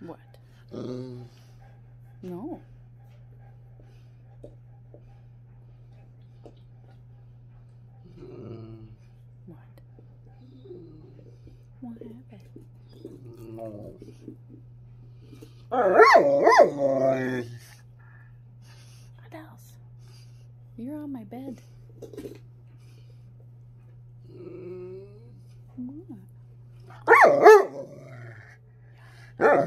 what? Mm. No. Mm. What? What happened? What else? You're on my bed. Mm. What? Mm. What?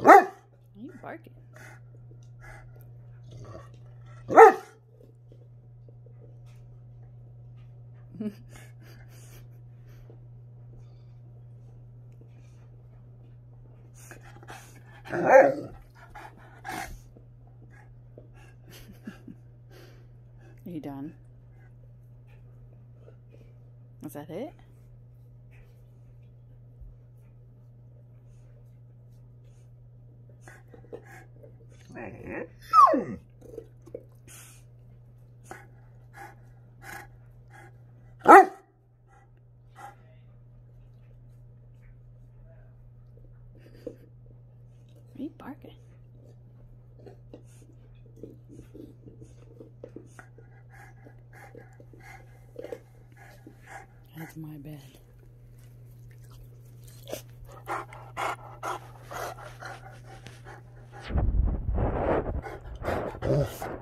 What? Are you barking? Are you done? Is that it? Are you barking? That's my bed. Ugh.